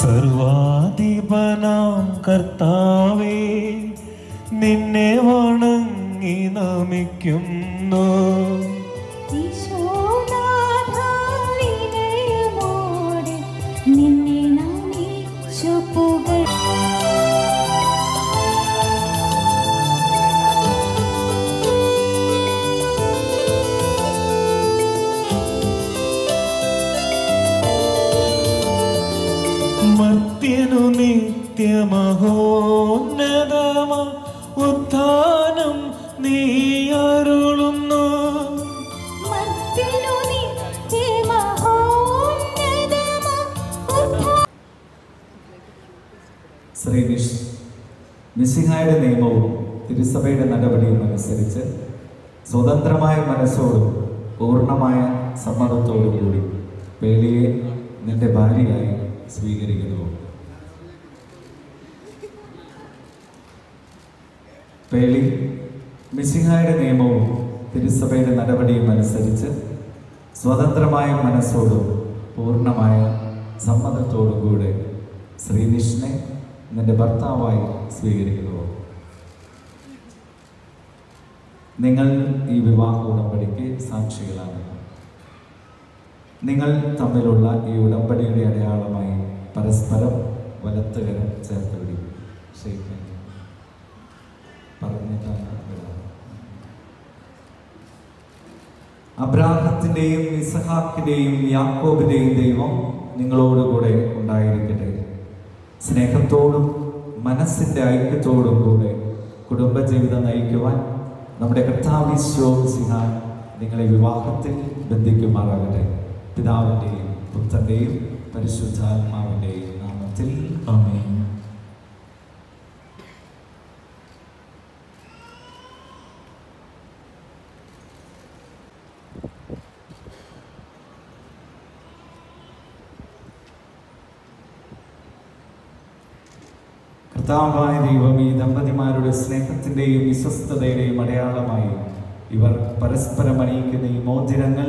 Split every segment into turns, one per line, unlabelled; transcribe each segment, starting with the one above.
സർവാധിപനാം കർത്താവേ നീ അരുളുന്നു.
ശ്രീനിഷ് മിസിഹായുടെ നിയമവും തിരുസഭയുടെ നടപടിയും അനുസരിച്ച് സ്വതന്ത്രമായ മനസ്സോടും പൂർണമായ സമ്മതത്തോടും കൂടി പേളിയെ നിന്റെ ഭാര്യയായി സ്വീകരിക്കുന്നു. പേളി മിസിഹായുടെ നിയമവും തിരുസഭയുടെ നടപടിയും അനുസരിച്ച് സ്വതന്ത്രമായ മനസ്സോടും പൂർണമായ സമ്മതത്തോടും കൂടെ ശ്രീനിഷിനെ നിന്റെ ഭർത്താവായി സ്വീകരിക്കുന്നു നിങ്ങൾ ഈ വിവാഹ ഉടമ്പടിക്ക് സാക്ഷികളാണ്. നിങ്ങൾ തമ്മിലുള്ള ഈ ഉടമ്പടിയുടെ അടയാളമായി പരസ്പരം വലത്തുകരം ചേർത്ത് പിടി ക്ഷയിക്കാൻ പറഞ്ഞിട്ടാണ് അബ്രാഹത്തിന്റെയും ഇസഹാക്കിന്റെയും യാക്കോബിന്റെയും ദൈവം നിങ്ങളോടുകൂടെ ഉണ്ടായിരിക്കട്ടെ. സ്നേഹത്തോടും മനസ്സിന്റെ ഐക്യത്തോടും കൂടെ കുടുംബജീവിതം നയിക്കുവാൻ നമ്മുടെ കർത്താവിശ്വോ സിഹാൻ നിങ്ങളെ വിവാഹത്തിൽ ബന്ധിക്കുമാറാകട്ടെ. പിതാവിന്റെയും പുത്രന്റെയും പരിശുദ്ധാത്മാവിന്റെയും നാമത്തിൽ
ആമേൻ.
കർത്താവായ ദൈവം ഈ ദമ്പതിമാരുടെ സ്നേഹത്തിന്റെയും വിശ്വസ്തതയുടെയും അടയാളമായി ഇവർ പരസ്പരം അണിയിക്കുന്ന ഈ മോതിരങ്ങൾ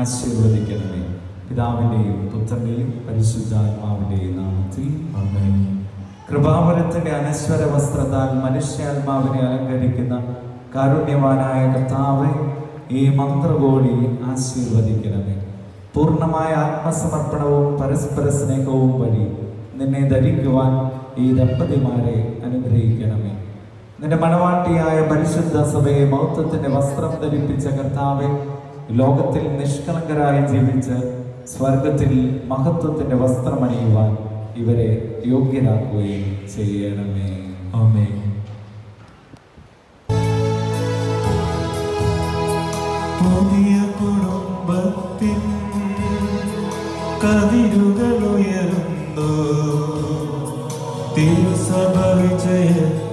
ആശീർവദിക്കണമേ. പിതാവിന്റെയും പുത്രന്റെയും പരിശുദ്ധാത്മാവിന്റെയും നാമത്തിൽ കൃപാവരത്തിന്റെ അനശ്വര വസ്ത്രത്താൽ മനുഷ്യാത്മാവിനെ അലങ്കരിക്കുന്ന കാരുണ്യവാനായ കർത്താവ് ഈ മന്ത്രകോടി ആശീർവദിക്കണമേ. പൂർണമായ ആത്മസമർപ്പണവും പരസ്പര സ്നേഹവും വഴി നിന്നെ ധരിക്കുവാൻ ഈ ദമ്പതിമാരെ അനുഗ്രഹിക്കണമേ. നിന്റെ മണവാട്ടിയായ പരിശുദ്ധ സഭയെ മൗത്വത്തിന്റെ വസ്ത്രം ധരിപ്പിച്ച കർത്താവെ ലോകത്തിൽ നിഷ്കളങ്കരായി ജീവിച്ച് സ്വർഗത്തിൽ മഹത്വത്തിന്റെ വസ്ത്രമണിയുവാൻ ഇവരെ യോഗ്യരാക്കുകയും ചെയ്യണമേ.
ആമേൻ. pretend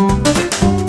Música